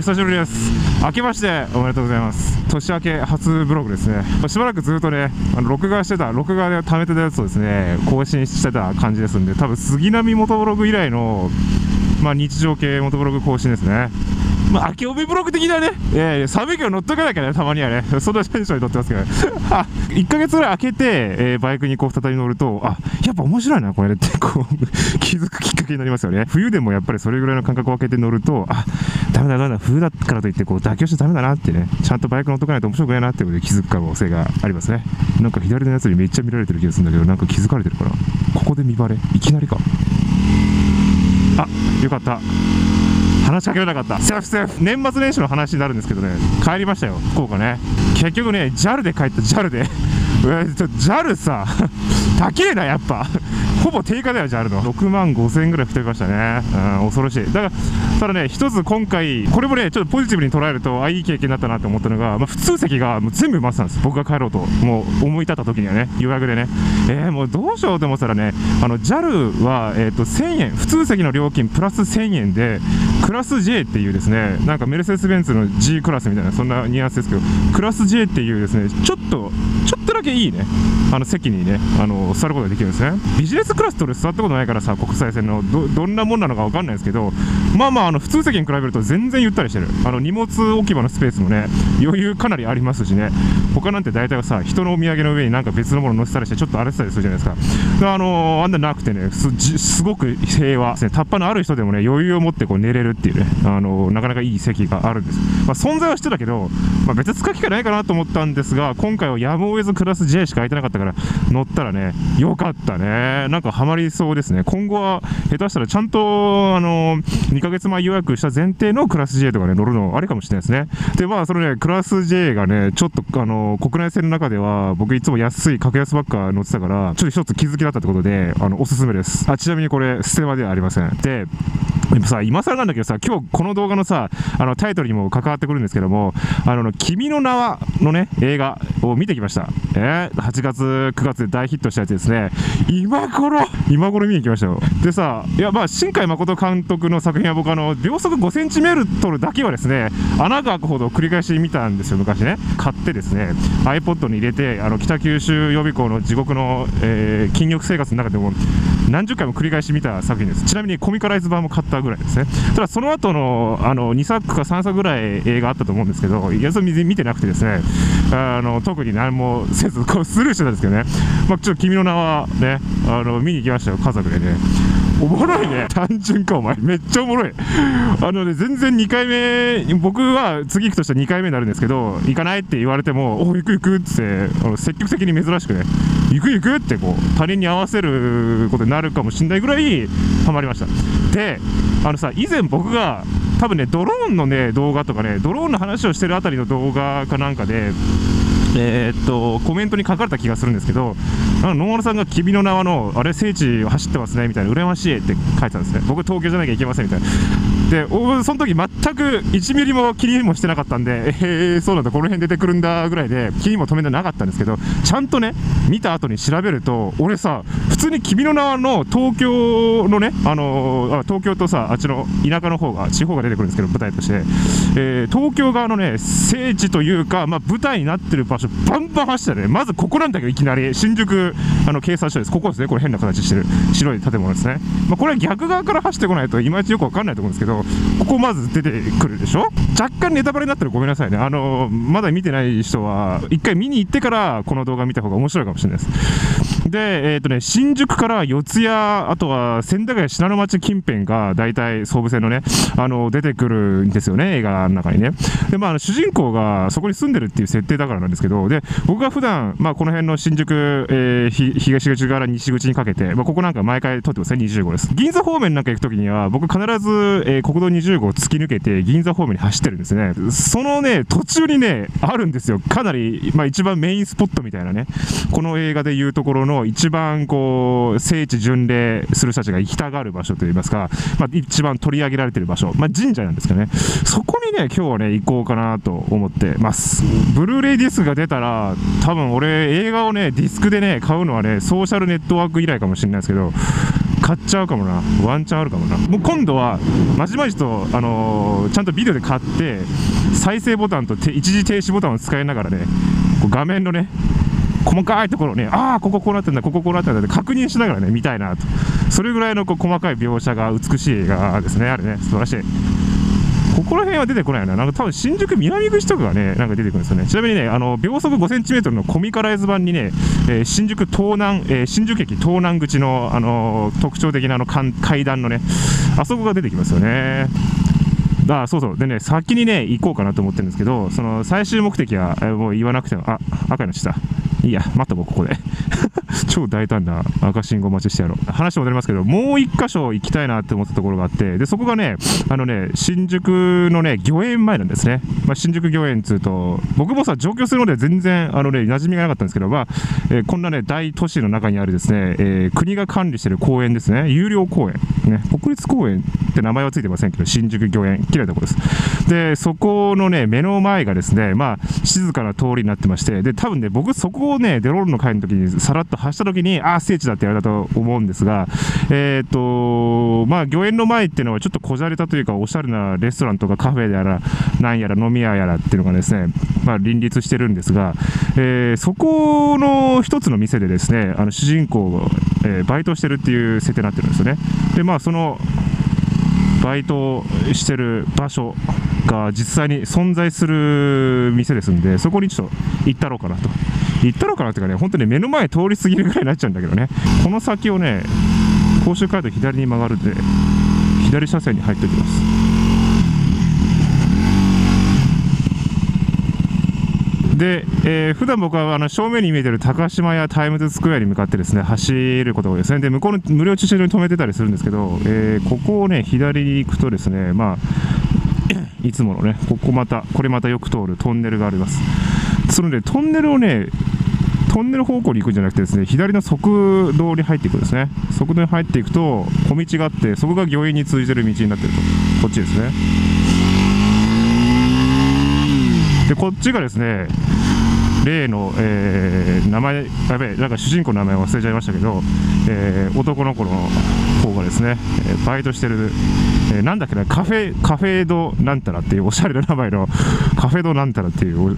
久しぶりです。明けましておめでとうございます。年明け初ブログですね。しばらくずっとねあの録画してた録画で貯めてたやつをですね更新してた感じですんで多分杉並元ブログ以来のまあ日常系元ブログ更新ですね。まあ、秋帯ブログ的なね、えー、寒いけど乗っとかなきゃね、たまにはね、そんなテンションに乗ってますけど、あ1ヶ月ぐらい空けて、えー、バイクにこう再び乗ると、あやっぱ面白いな、これってこう気づくきっかけになりますよね。冬でもやっぱりそれぐらいの間隔を空けて乗ると、あダメだ、ダメだ、冬だからといってこう妥協しちゃダメだなってね、ちゃんとバイク乗っとかないと面白くないなってことで気づく可能性がありますね。なんか左のやつにめっちゃ見られてる気がするんだけど、なんか気づかれてるかな？ここで見バレ？いきなりか？あよかった。話しかけられなかったセーフセーフ年末年始の話になるんですけどね帰りましたよ福岡ね結局ね JAL で帰った JAL でえちょ JAL さ 高えなやっぱほぼ定価だよ JAL の。6万5000円ぐらい太りましたね、うん、恐ろしい。だからただね一つ今回これもねちょっとポジティブに捉えるとあいい経験だったなと思ったのが、まあ、普通席がもう全部埋まってたんです。僕が帰ろうともう思い立った時にはね予約でね。えー、もうどうしようと思ったらねあの JAL は、えーと、1000円。普通席の料金プラス1000円でクラス J っていうですねなんかメルセデス・ベンツの G クラスみたいなそんなニュアンスですけどクラス J っていうですねちょっとちょっとだけいいね。あの席にねあの座ることができるんですね。ビジネスクラスと俺座ったことないからさ国際線のどどんなもんなのか分かんないですけどまあまああの普通席に比べると全然ゆったりしてる。あの荷物置き場のスペースもね余裕かなりありますしね。他なんて大体はさ人のお土産の上になんか別のもの乗せたりしてちょっと荒れてたりするじゃないですか。あのあんななくてねすすごく平和ですね。タッパのある人でもね余裕を持ってこう寝れる。っていうねあのなかなかいい席があるんです、まあ、存在はしてたけど、まあ、別に使う機会ないかなと思ったんですが今回はやむを得ずクラス J しか空いてなかったから乗ったらねよかったね。なんかハマりそうですね。今後は下手したらちゃんとあの2ヶ月前予約した前提のクラス J とかね乗るのありかもしれないですね。でまあそのねクラス J がねちょっとあの国内線の中では僕いつも安い格安ばっか乗ってたからちょっと一つ気づきだったってことであのおすすめです。あちなみにこれステマではありません。ででもさ、今更なんだけどさ、今日この動画のさ、あのタイトルにも関わってくるんですけども、あの、君の名はのね、映画を見てきました。えー、8月、9月で大ヒットしたやつですね。今頃、今頃見に行きましたよ。でさ、いや、まあ、新海誠監督の作品は僕、あの、秒速5センチメートルだけはですね、穴が開くほど繰り返し見たんですよ、昔ね。買ってですね、iPod に入れて、あの、北九州予備校の地獄の、えー、筋力生活の中でも、何十回も繰り返し見た作品です。ちなみにコミカライズ版も買ったぐらいですね。ただその後のあの2作か3作ぐらい映画あったと思うんですけど、いやそれ見てなくてですね、あの特に何もせずこうスルーしてたんですけどね、まあ、ちょっと君の名はね、あの見に行きましたよ、家族でね。おもろいね。単純か、お前。めっちゃおもろい。あのね、全然2回目、僕は次行くとしたら2回目になるんですけど、行かないって言われても、お行く行くって、あの積極的に珍しくね、行く行くってこう、他人に合わせることになるかもしれないぐらいハマりました。で、あのさ、以前僕が、多分ね、ドローンのね、動画とかね、ドローンの話をしてるあたりの動画かなんかで、えー、っとコメントに書かれた気がするんですけど、野村さんが君の名はの、あれ、聖地走ってますねみたいな、羨ましいって書いてたんですね、僕、東京じゃなきゃいけませんみたいな。で、その時全く1ミリも気にもしてなかったんで、えー、そうなんだ、この辺出てくるんだぐらいで、気にも止めてなかったんですけど、ちゃんとね、見た後に調べると、俺さ、普通に君の名はの東京のね、あの東京とさ、あっちの田舎の方が、地方が出てくるんですけど、舞台として、えー、東京側のね、聖地というか、まあ、舞台になってる場所、バンバン走ってたね、まずここなんだけど、いきなり、新宿あの警察署です、ここですね、これ変な形してる。白い建物ですね、まあ、これは逆側から走ってこないといまいちよくわかんないと思うんですけど、ここまず出てくるでしょ、若干ネタバレになったらごめんなさいね、あのまだ見てない人は、一回見に行ってからこの動画見た方が面白いかもしれないです。で、えっ、ー、とね、新宿から四谷、あとは千駄ヶ谷信濃町近辺が大体総武線のね、あの出てくるんですよね、映画の中にね。で、まあ、主人公がそこに住んでるっていう設定だからなんですけど、で、僕が普段、まあ、この辺の新宿、えー、東口から西口にかけて、まあ、ここなんか毎回撮ってますね、20号です。銀座方面なんか行くときには、僕必ず、えー、国道20号を突き抜けて、銀座方面に走ってるんですね。そのね、途中にね、あるんですよ。かなり、まあ、一番メインスポットみたいなね、この映画でいうところの一番こう聖地巡礼する人たちが行きたがる場所といいますか、まあ、一番取り上げられてる場所、まあ、神社なんですけどね、そこにね、今日はね、行こうかなと思ってます。ブルーレイディスクが出たら、多分俺、映画をね、ディスクでね、買うのはね、ソーシャルネットワーク以来かもしれないですけど、買っちゃうかもな。ワンチャンあるかもな。もう今度はまじまじと、あのーちゃんとビデオで買って再生ボタンと一時停止ボタンを使いながらねこう画面のね細かいところをねああこここうなってんだこここうなってんだって確認しながらね見たいなと。それぐらいのこう細かい描写が美しい映画ですねあれね。素晴らしい。ここら辺は出てこないな、なんか多分新宿南口とかがね、なんか出てくるんですよね。ちなみにね、あの秒速5センチメートルのコミカライズ版にね、えー新宿東南、えー新宿駅東南口の、あのー特徴的なあの階段のね、あそこが出てきますよね。あそうそう、でね、先にね、行こうかなと思ってるんですけど、その最終目的は、えーもう言わなくても、あ赤の下、いいや、待っとこう、ここで。超大胆な赤信号待ちしてやろう。話戻りますけど、もう一箇所行きたいなって思ったところがあって、で、そこがね、あのね、新宿のね、御苑前なんですね。まあ、新宿御苑っつうと、僕もさ、上京するので全然、あのね、馴染みがなかったんですけど、まあ、えーこんなね、大都市の中にあるですね、えー国が管理してる公園ですね、有料公園。ね、国立公園て名前はついてませんけど、新宿御苑、綺麗なところです。で、そこのね、目の前がですね、まあ、静かな通りになってまして、で、多分ね、僕そこをね、デロールの会の時にさらっと走った時に、ああ、聖地だって言われたと思うんですが、えっ、と、まあ、御苑の前っていうのはちょっとこじゃれたというか、おしゃれなレストランとかカフェやら、なんやら飲み屋やらっていうのがですね、まあ、林立してるんですが、えーそこの一つの店でですね、あの主人公が、えーバイトしてるっていう設定になってるんですよね。で、まあ、その、バイトしてる場所が実際に存在する店ですんで、そこにちょっと行ったろうかなと。行ったろうかなっていうかね、本当に目の前通り過ぎるぐらいになっちゃうんだけどね、この先をね、甲州街道左に曲がるんで、左車線に入っておきます。で、えー普段僕はあの正面に見えてる高島屋タイムズスクエアに向かってですね走ることが多いですね、で向こうの無料駐車場に止めてたりするんですけど、えーここをね左に行くとですね、まあ、いつものね、ここまた、これまたよく通るトンネルがあります。そのね、トンネルをね、トンネル方向に行くんじゃなくてですね、左の側道に入っていくんですね。側道に入っていくと、小道があって、そこが御苑に通じてる道になってると。こっちですね。で、こっちがですね、例の、えー名前、やべえ、なんか主人公の名前忘れちゃいましたけど、えー男の子の方がですね、えーバイトしてる、えーなんだっけな、カフェ、カフェドなんたらっていうおしゃれな名前の、カフェドなんたらっていう、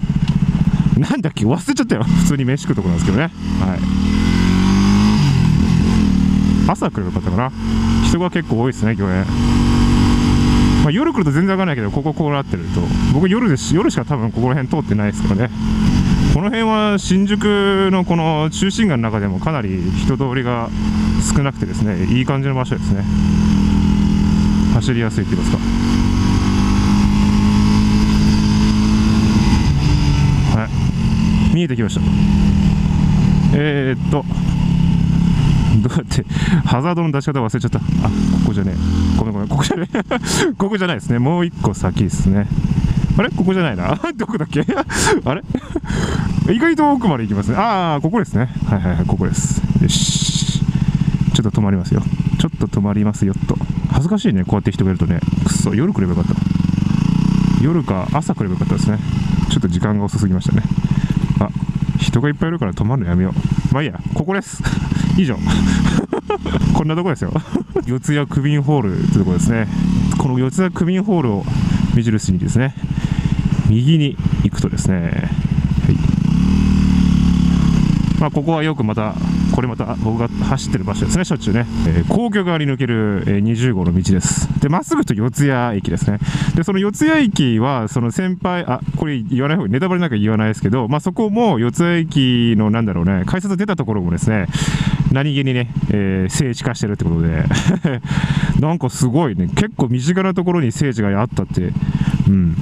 なんだっけ、忘れちゃったよ、普通に飯食うとこなんですけどね。はい朝来ればよかったかな、人が結構多いですね、今日ね。まあ、夜来ると全然わかんないけど、こここうなってると、僕夜です夜しか多分ここら辺通ってないですからね。この辺は新宿のこの中心街の中でもかなり人通りが少なくてですね、いい感じの場所ですね。走りやすいって言いますか。はい。見えてきました。えー、っと、どうやって、ハザードの出し方忘れちゃった。あ、ここじゃねえ。ごめんごめん、ここじゃねえ。ここじゃないですね。もう一個先ですね。あれ？ここじゃないな。どこだっけ？あれ？意外と奥まで行きますね。ああ、ここですね。はいはいはい、ここです。よし。ちょっと止まりますよ。ちょっと止まりますよっと。恥ずかしいね、こうやって人がいるとね。くっそ、夜来ればよかった。夜か朝来ればよかったですね。ちょっと時間が遅すぎましたね。あ、人がいっぱいいるから止まるのやめよう。まあいいや、ここです。以上。こんなとこですよ。四谷区民ホールってとこですね。この四谷区民ホールを目印にですね、右に行くとですね、はい。まあ、ここはよくまた、これまた僕が走ってる場所ですね、しょっちゅうね。えー皇居側に抜ける、えー20号の道です。で、まっすぐと四谷駅ですね。で、その四谷駅は、その先輩、あ、これ言わない方が、ネタバレなんか言わないですけど、まあ、そこも四谷駅のなんだろうね、改札出たところもですね、何気にね、えー聖地化してるってことで、なんかすごいね、結構身近なところに聖地があったって、うん。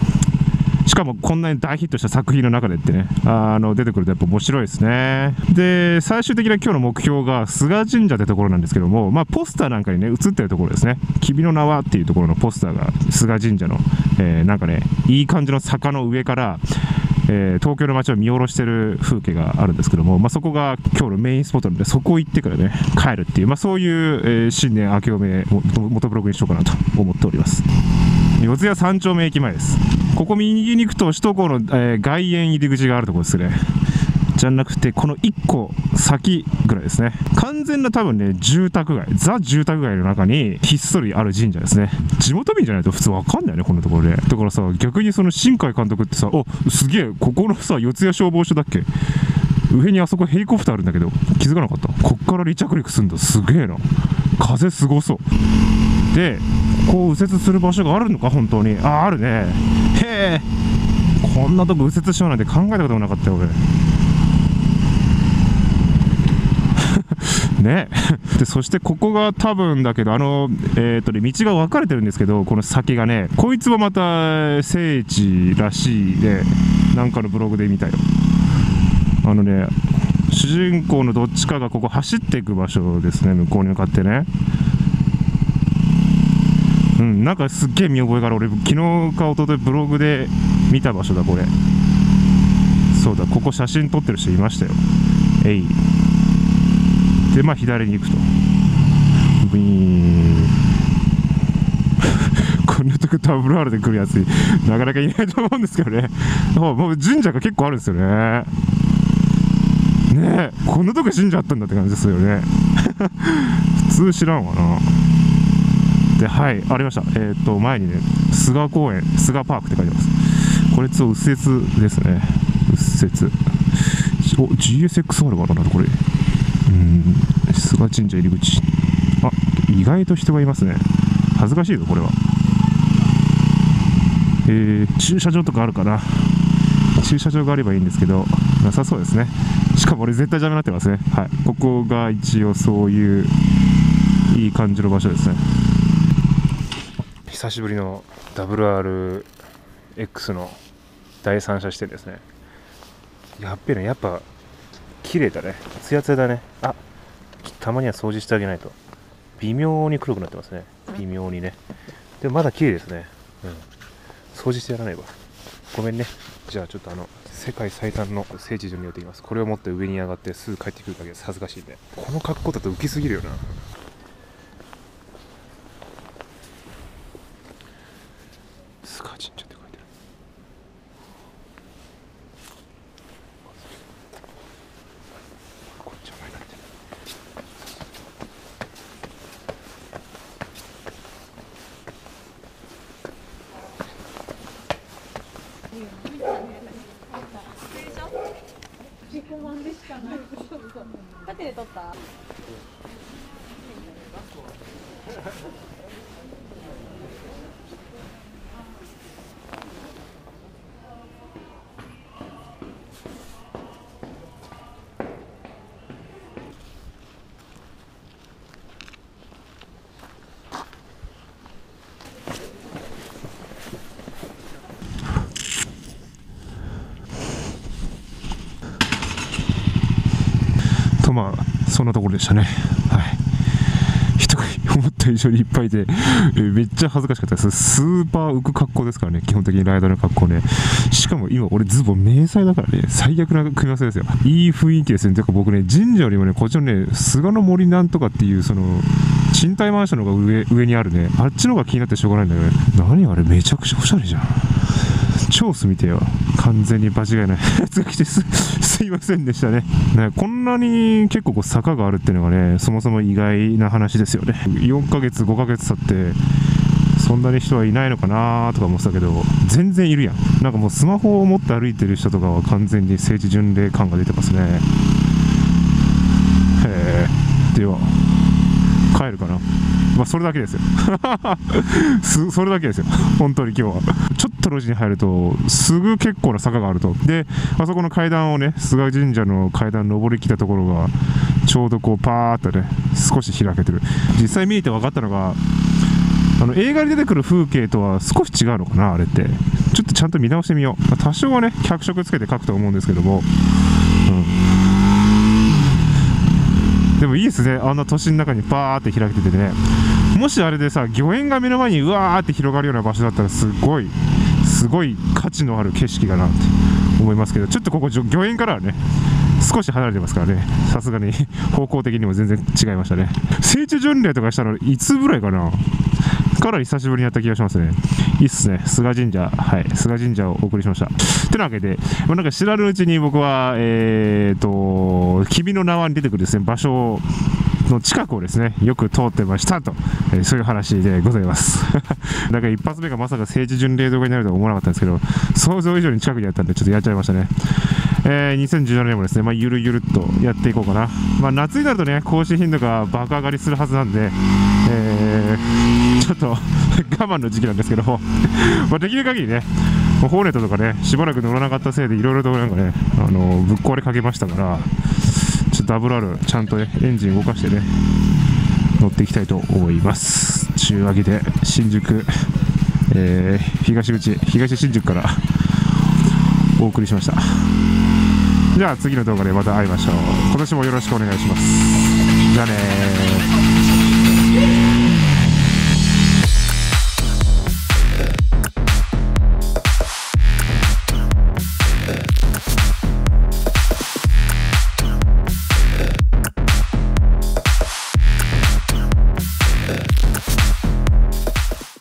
しかもこんなに大ヒットした作品の中でってね、あの出てくるとやっぱ面白いですね。で、最終的な今日の目標が菅神社ってところなんですけども、まあポスターなんかにね、映ってるところですね。君の名はっていうところのポスターが菅神社の、えーなんかね、いい感じの坂の上から、えー東京の街を見下ろしてる風景があるんですけども、まあ、そこが今日のメインスポットなので、そこ行ってからね、帰るっていう、まあ、そういう、えー新年明けおめ、元ブログにしようかなと思っております。四谷三丁目駅前です。ここ右に行くと首都高の、えー外苑入り口があるところですね。じゃなくてこの1個先ぐらいですね。完全な多分ね住宅街ザ住宅街の中にひっそりある神社ですね。地元民じゃないと普通わかんないよねこんなところで。だからさ逆にその新海監督ってさおすげえここのさ四谷消防署だっけ？上にあそこヘリコプターあるんだけど気づかなかった？こっから離着陸すんだ。すげえな。風すごそう。でこう右折する場所があるのか本当に。ああるね。へえ。こんなとこ右折しようなんて考えたこともなかったよ俺。ね。でそしてここが多分だけどあのえっ、とね道が分かれてるんですけどこの先がねこいつはまた聖地らしいでなんかのブログで見たよ。あのね主人公のどっちかがここ走っていく場所ですね向こうに向かってね。うんなんかすっげえ見覚えがある。俺昨日か一昨日ブログで見た場所だこれ。そうだここ写真撮ってる人いましたよ。えいでまあ左に行くと。ブイーン。こんなとこダブル R で来るやつなかなかいないと思うんですけどね。あもう神社が結構あるんですよね。ねこんなとこ神社あったんだって感じですよね。普通知らんわな。ではいありました。えっ、と前にね菅公園菅パークって書いてます。これちょっと右折ですね。右折。お GSX あるかなこれ。うん。菅神社入り口あ意外と人がいますね恥ずかしいぞこれはえー、駐車場とかあるかな駐車場があればいいん。ですけどなさそうですねしかも俺絶対邪魔になってますねはいここが一応そういういい感じの場所ですね久しぶりの WRX の第三者視点ですねやっべえねやっぱ綺麗だね。ツヤツヤだね。あたまには掃除してあげないと。微妙に黒くなってますね。微妙にね。でもまだ綺麗ですね。うん。掃除してやらないわ。ごめんね。じゃあちょっとあの世界最短の聖地巡に寄ってきます。これを持って上に上がってすぐ帰ってくるだけです恥ずかしいんで。この格好だと浮きすぎるよなスカ神社って書いてあるこっちは前になってる自己満でしかない。縦で撮った。とまあそんなところでしたね。はい。人が思った以上にいっぱいで、えめっちゃ恥ずかしかったです。スーパー浮く格好ですからね。基本的にライダーの格好ね。しかも今俺ズボン迷彩だからね。最悪な組み合わせですよ。いい雰囲気ですねてか僕ね神社よりもねこっちのね菅の森なんとかっていうその賃貸マンションの方が上上にあるね。あっちの方が気になってしょうがないんだけどね。何あれめちゃくちゃおしゃれじゃん。超住みてえわ。完全に場違いないやつが来てす すいませんでしたね。ねこんなに結構こう坂があるっていうのがねそもそも意外な話ですよね。4ヶ月5ヶ月経ってそんなに人はいないのかなとか思ってたけど全然いるやん。なんかもうスマホを持って歩いてる人とかは完全に政治巡礼感が出てますね。へえ。では帰るかなまあそれだけですよ。それだけですよ。本当に今日は。ちょっと路地に入るとすぐ結構な坂があると。であそこの階段をね菅神社の階段登りきたところがちょうどこうパーっとね少し開けてる。実際見えて分かったのがあの映画に出てくる風景とは少し違うのかなあれって。ちょっとちゃんと見直してみよう、多少はね脚色つけて書くと思うんですけども、うん、でもいいですね。あんな都心の中にバーって開けててね。もしあれでさ御苑が目の前にうわーって広がるような場所だったらすごいすごい価値のある景色だなって思いますけどちょっとここじょ御苑からはね少し離れてますからね。さすがに方向的にも全然違いましたね。聖地巡礼とかしたのいつぐらいかな？かなり久しぶりにやった気がしますね。いいっすね。菅神社。はい。菅神社をお送りしました。てなわけで、まあ、なんか知らぬうちに僕は、えーと、君の名はに出てくるですね、場所の近くをですね、よく通ってましたと、えーそういう話でございます。なんか一発目がまさか聖地巡礼動画になるとは思わなかったんですけど、想像以上に近くにあったんで、ちょっとやっちゃいましたね。えー2017年もですね、まあ、ゆるゆるっとやっていこうかな。まあ、夏になるとね、更新頻度が爆上がりするはずなんで、えーちょっと 我慢の時期なんですけど、ま、できる限りね、ホーネットとかね、しばらく乗らなかったせいで、いろいろとなんかね、あのぶっ壊れかけましたから、ちょっと WR、ちゃんとね、エンジン動かしてね、乗っていきたいと思います。というわけで、新宿、えー東口、東新宿からお送りしました。じゃあ次の動画でまた会いましょう。今年もよろしくお願いします。じゃあね。